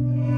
Yeah.